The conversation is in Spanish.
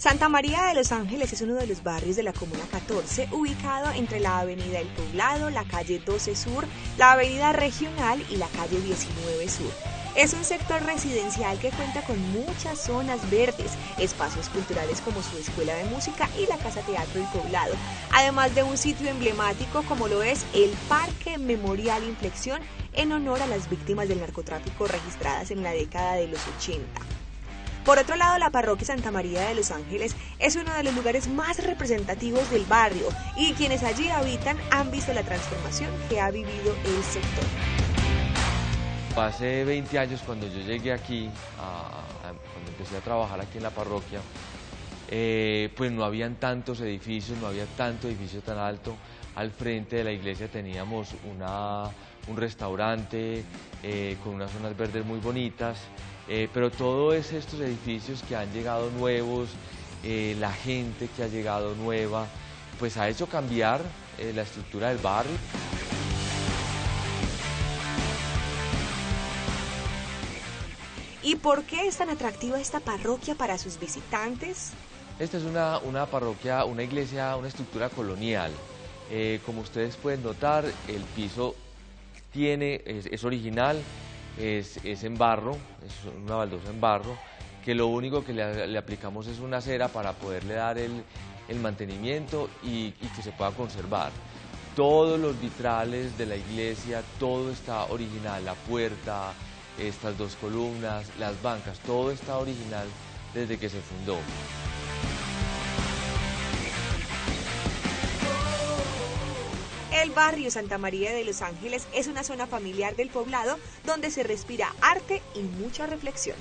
Santa María de los Ángeles es uno de los barrios de la Comuna 14, ubicado entre la Avenida El Poblado, la calle 12 Sur, la Avenida Regional y la calle 19 Sur. Es un sector residencial que cuenta con muchas zonas verdes, espacios culturales como su escuela de música y la Casa Teatro El Poblado, además de un sitio emblemático como lo es el Parque Memorial Inflexión en honor a las víctimas del narcotráfico registradas en la década de los 80. Por otro lado, la parroquia Santa María de los Ángeles es uno de los lugares más representativos del barrio y quienes allí habitan han visto la transformación que ha vivido el sector. Hace 20 años cuando yo llegué aquí, cuando empecé a trabajar aquí en la parroquia, eh, pues no habían tantos edificios, no había tanto edificio tan alto. Al frente de la iglesia teníamos un restaurante eh, con unas zonas verdes muy bonitas eh, pero todos estos edificios que han llegado nuevos, eh, la gente que ha llegado nueva, pues ha hecho cambiar la estructura del barrio. ¿Y por qué es tan atractiva esta parroquia para sus visitantes? Esta es una, parroquia, una iglesia, una estructura colonial. Como ustedes pueden notar, el piso tiene, es original, es, en barro, es una baldosa en barro, que lo único que le, aplicamos es una cera para poderle dar el, mantenimiento y, que se pueda conservar. Todos los vitrales de la iglesia, todo está original, la puerta, estas dos columnas, las bancas, todo está original desde que se fundó. El barrio Santa María de los Ángeles es una zona familiar del poblado donde se respira arte y mucha reflexión.